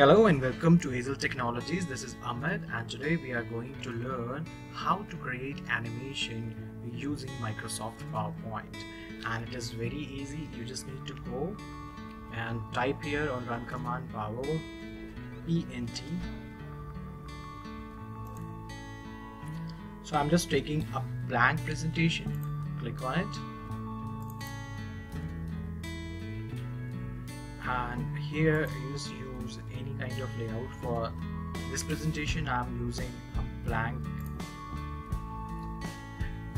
Hello and welcome to Aziels Technologies. This is Amit and today we are going to learn how to create animation using Microsoft PowerPoint. And it is very easy. You just need to go and type here on run command power pnt. So I'm just taking a blank presentation. Click on it. And here you use any kind of layout for this presentation. I'm using a blank.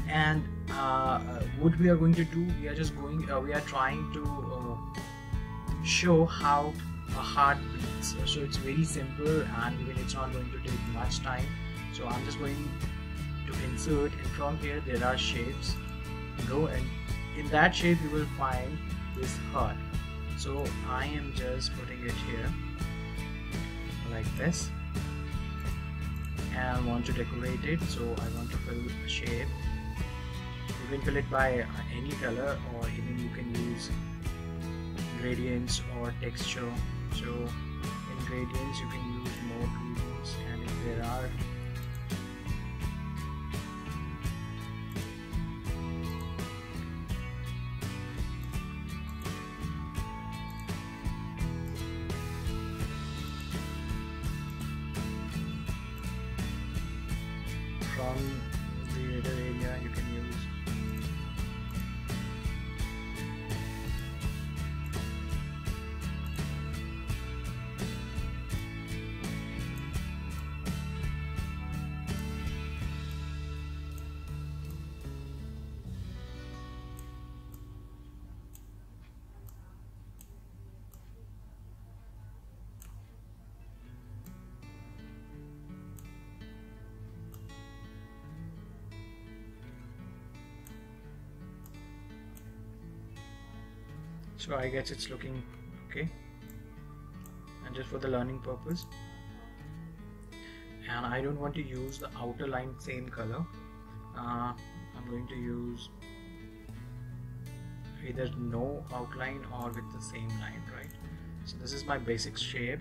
And uh, what we are going to do we are just going uh, we are trying to uh, show how a heart beats. So it's very simple and even it's not going to take much time. So I'm just going to insert and from here there are shapes. Go and in that shape you will find this heart. So I am just putting it here like this. And I want to decorate it so I want to fill a shape you can fill it by any color or even you can use gradients or texture. So in gradients you can use more gradients and if there are from the area you can use so I guess it's looking okay. And just for the learning purpose. And I don't want to use the outer line same color. Uh, I'm going to use either no outline or with the same line right? So this is my basic shape.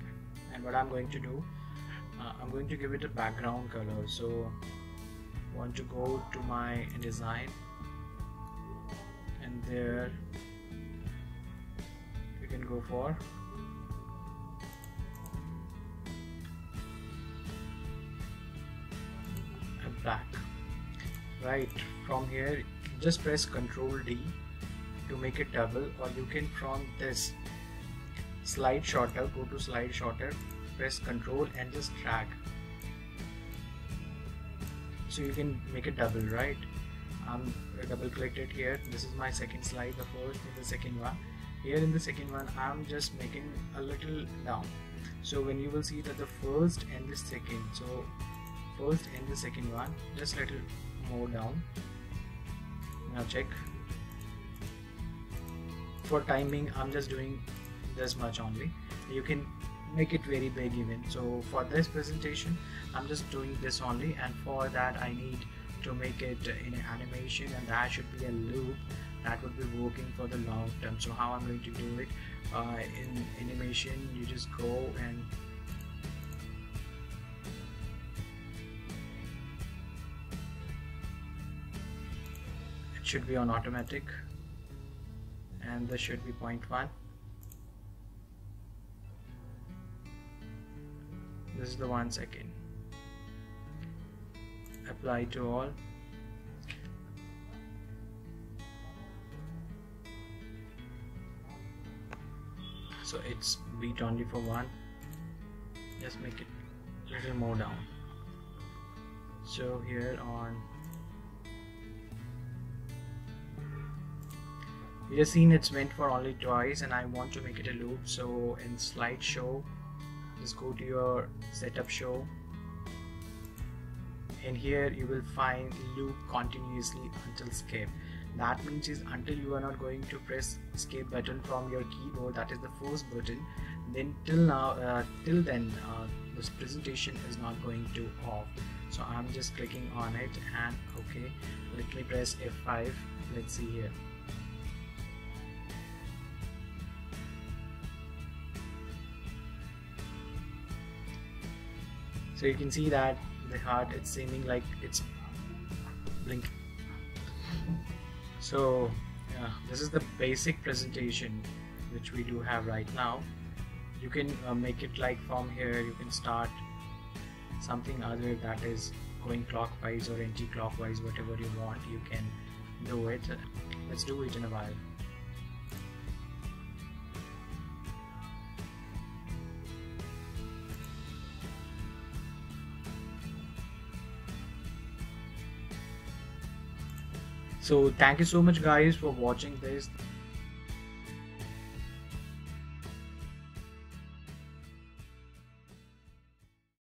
And what I'm going to do uh, I'm going to give it a background color. So I want to go to my design. And there go for a black right from here just press ctrl D to make it double or you can from this slide sorter go to slide sorter press ctrl and just drag. So you can make it double right? I'm double clicked it here. This is my second slide the first and the second one here in the second one I'm just making a little down. So when you will see that the first and the second so first and the second one just little more down. Now check. For timing I'm just doing this much only. You can make it very big even. So for this presentation I'm just doing this only. And for that I need to make it in animation and that should be a loop that would be working for the long term. So how I'm going to do it uh, in animation you just go and it should be on automatic and this should be 0.1 this is the one second. Apply to all so it's beat only for one. Just make it a little more down. So here on you just seen it's meant for only twice and I want to make it a loop. So in slideshow just go to your setup show. And here you will find loop continuously until escape that means is until you are not going to press escape button from your keyboard that is the first button then till now uh, till then uh, this presentation is not going to off. So I'm just clicking on it and okay let me press F5 let's see here. So you can see that the heart it's seeming like it's blinking so this is the basic presentation which we do have right now. You can uh, make it like from here. You can start something other that is going clockwise or anti-clockwise whatever you want you can do it. Let's do it in a while so thank you so much guys for watching this